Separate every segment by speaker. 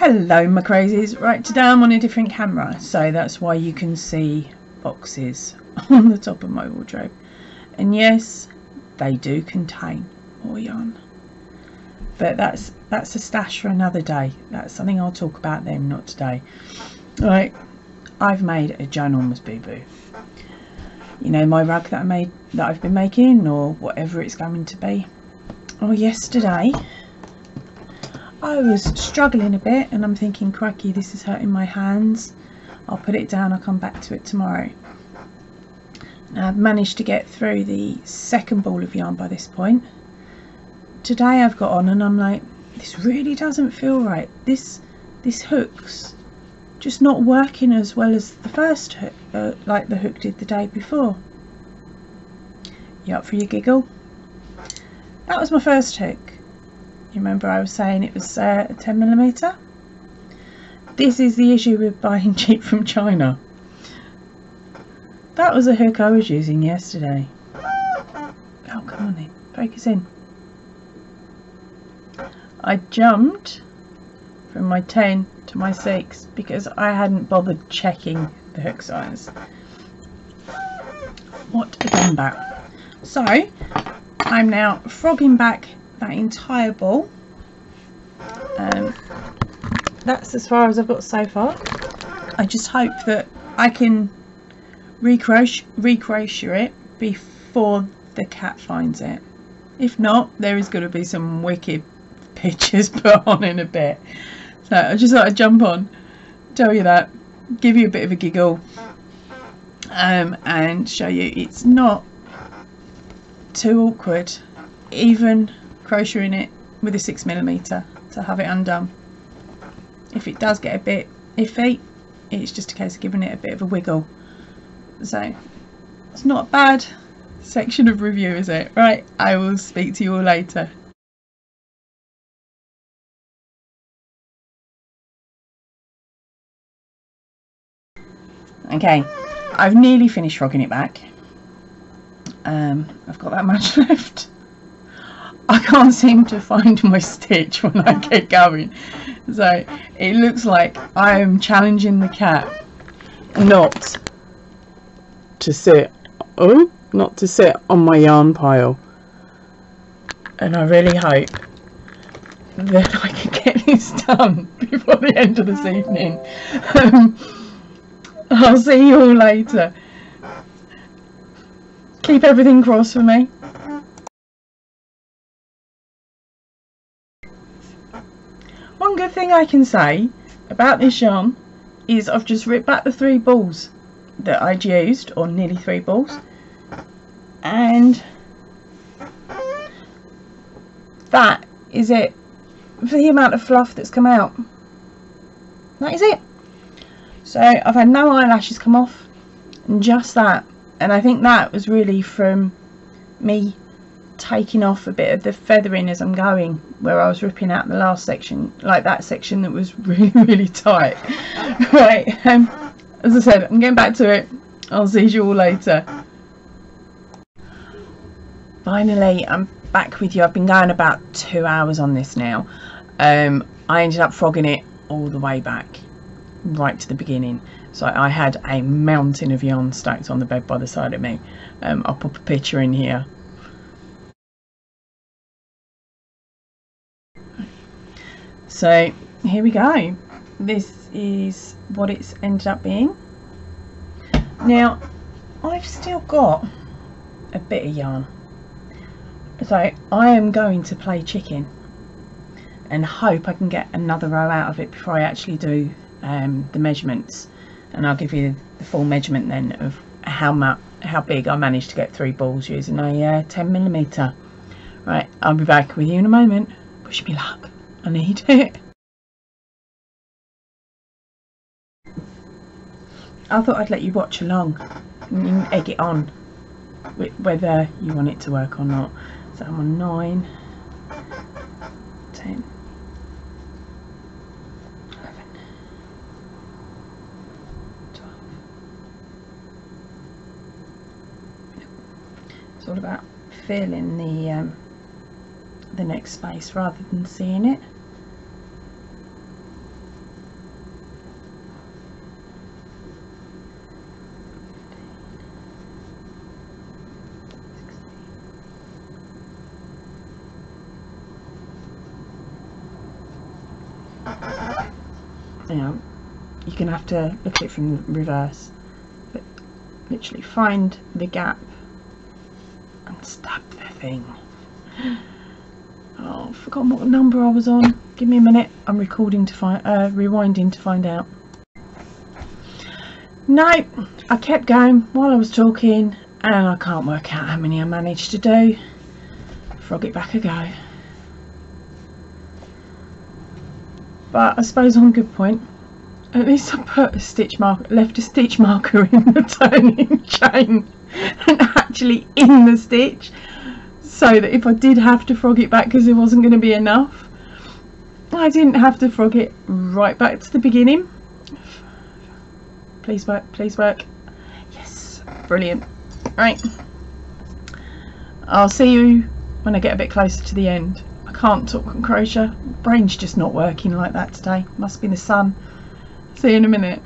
Speaker 1: Hello my crazies. Right, today I'm on a different camera, so that's why you can see boxes on the top of my wardrobe. And yes, they do contain more yarn. But that's that's a stash for another day. That's something I'll talk about then, not today. Right, I've made a ginormous boo-boo. You know my rug that I made that I've been making or whatever it's going to be. Oh yesterday I was struggling a bit and I'm thinking, cracky, this is hurting my hands. I'll put it down, I'll come back to it tomorrow. I've managed to get through the second ball of yarn by this point. Today I've got on and I'm like, this really doesn't feel right. This this hook's just not working as well as the first hook, uh, like the hook did the day before. You up for your giggle? That was my first hook. You remember I was saying it was uh, 10 millimeter. This is the issue with buying cheap from China. That was a hook I was using yesterday. Oh, come on in. Focus in. I jumped from my 10 to my 6 because I hadn't bothered checking the hook size. What a dumback. So, I'm now frogging back that entire ball. Um, that's as far as I've got so far. I just hope that I can recrochet it before the cat finds it. If not, there is going to be some wicked pictures put on in a bit. So I just thought I'd jump on, tell you that, give you a bit of a giggle, um, and show you it's not too awkward, even crocheting it with a six millimeter to have it undone. If it does get a bit iffy, it's just a case of giving it a bit of a wiggle. So it's not a bad section of review, is it? Right, I will speak to you all later. Okay, I've nearly finished frogging it back. Um, I've got that much left. I can't seem to find my stitch when I get going. So it looks like I'm challenging the cat not to sit, oh, not to sit on my yarn pile. And I really hope that I can get this done before the end of this evening. Um, I'll see you all later. Keep everything crossed for me. One good thing I can say about this yarn is I've just ripped back the three balls that I'd used, or nearly three balls, and that is it for the amount of fluff that's come out. That is it. So I've had no eyelashes come off, and just that, and I think that was really from me taking off a bit of the feathering as I'm going where I was ripping out the last section like that section that was really really tight. Right um, as I said I'm getting back to it. I'll see you all later. Finally I'm back with you. I've been going about two hours on this now. Um, I ended up frogging it all the way back right to the beginning. So I had a mountain of yarn stacked on the bed by the side of me. Um, I'll pop a picture in here So here we go. This is what it's ended up being. Now, I've still got a bit of yarn. So I am going to play chicken and hope I can get another row out of it before I actually do um, the measurements. And I'll give you the full measurement then of how much, how big I managed to get three balls using a uh, 10 millimeter. Right, I'll be back with you in a moment. Wish me luck. I need it. I thought I'd let you watch along and you egg it on whether you want it to work or not. So I'm on 9, 10, 11, 12. It's all about feeling the um, the next space rather than seeing it. Now, you can have to look at it from the reverse, but literally find the gap and stab the thing. I've forgotten what number I was on. Give me a minute. I'm recording to find uh, rewinding to find out. No I kept going while I was talking and I can't work out how many I managed to do. Frog it back a go. But I suppose on good point. At least I put a stitch mark left a stitch marker in the turning chain and actually in the stitch so that if I did have to frog it back because there wasn't going to be enough I didn't have to frog it right back to the beginning. Please work please work. Yes brilliant. Right. I'll see you when I get a bit closer to the end. I can't talk on crochet brain's just not working like that today. Must be the sun. See you in a minute.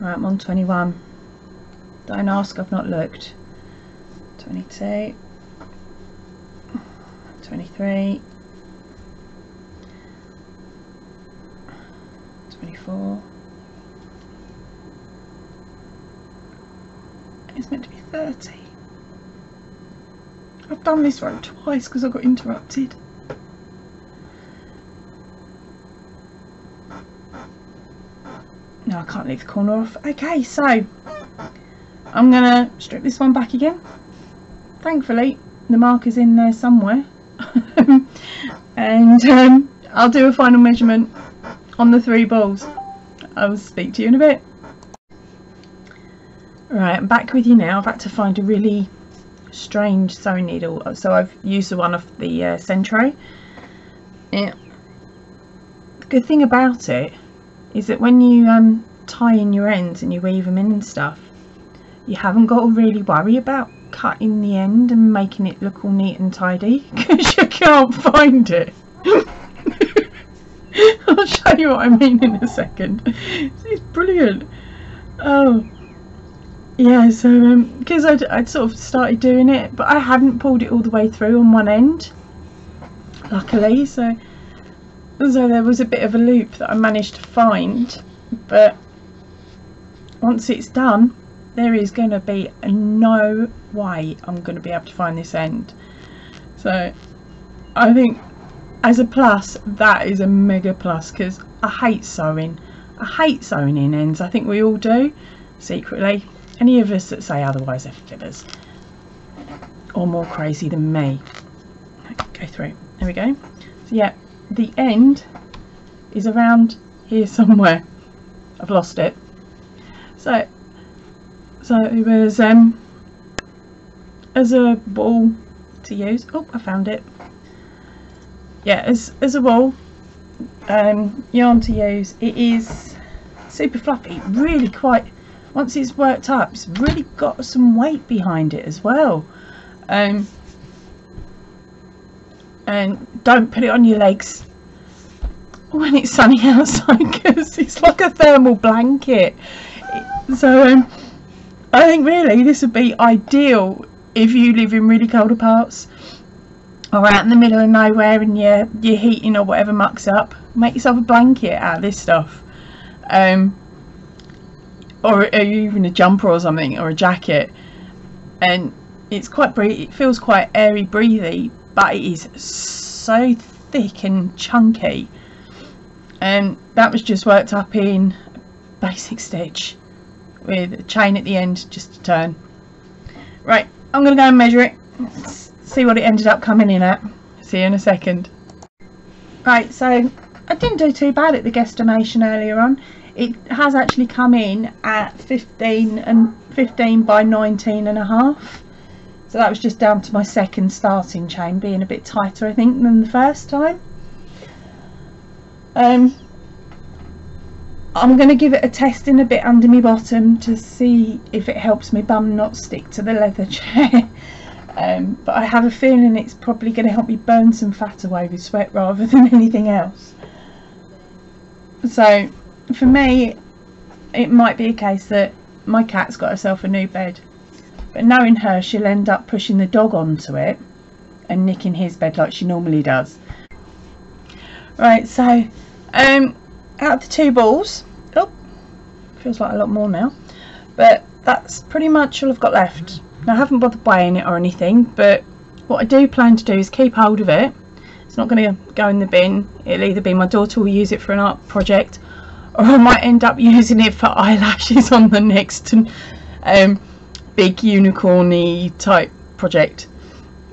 Speaker 1: Right I'm on 21 don't ask I've not looked 22 23 24 it's meant to be 30 I've done this one twice because I got interrupted. No I can't leave the corner off. Okay so I'm gonna strip this one back again thankfully the mark is in there somewhere. And um, I'll do a final measurement on the three balls. I'll speak to you in a bit. Right I'm back with you now. I've had to find a really strange sewing needle. So I've used the one off the uh, Centro yeah. the good thing about it is that when you um, tie in your ends and you weave them in and stuff you haven't got to really worry about cutting the end and making it look all neat and tidy because you can't find it. I'll show you what I mean in a second. It's brilliant. Oh. Yeah so because um, I'd, I'd sort of started doing it but I hadn't pulled it all the way through on one end luckily so so there was a bit of a loop that I managed to find but once it's done there is going to be no way I'm going to be able to find this end so I think as a plus that is a mega plus because I hate sewing I hate sewing in ends I think we all do secretly any of us that say otherwise are fibbers or more crazy than me. Go through. There we go. So yeah, the end is around here somewhere. I've lost it. So, so it was um as a ball to use. Oh, I found it. Yeah, as as a ball um, yarn to use. It is super fluffy, really quite once it's worked up it's really got some weight behind it as well um, and don't put it on your legs when it's sunny outside because it's like a thermal blanket so um, I think really this would be ideal if you live in really colder parts or out in the middle of nowhere and your, your heating or whatever mucks up. Make yourself a blanket out of this stuff. Um, or, or even a jumper or something or a jacket. And it's quite it feels quite airy breathy but it is so thick and chunky. And that was just worked up in basic stitch with a chain at the end just to turn. Right I'm gonna go and measure it. See what it ended up coming in at. See you in a second. Right so I didn't do too bad at the guesstimation earlier on. It has actually come in at 15 and 15 by 19 and a half. So that was just down to my second starting chain being a bit tighter I think than the first time. Um, I'm going to give it a test in a bit under my bottom to see if it helps my bum not stick to the leather chair. Um, but I have a feeling it's probably going to help me burn some fat away with sweat rather than anything else. So for me it might be a case that my cat's got herself a new bed. But knowing her she'll end up pushing the dog onto it and nicking his bed like she normally does. Right so Um, out of the two balls, feels like a lot more now, but that's pretty much all I've got left. Now I haven't bothered weighing it or anything, but what I do plan to do is keep hold of it. It's not going to go in the bin. It'll either be my daughter will use it for an art project, or I might end up using it for eyelashes on the next um, big unicorny type project,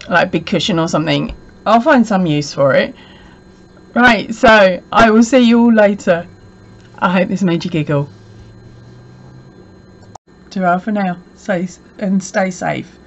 Speaker 1: like a big cushion or something. I'll find some use for it. Right, so I will see you all later. I hope this made you giggle. Ta for now. Stay and stay safe.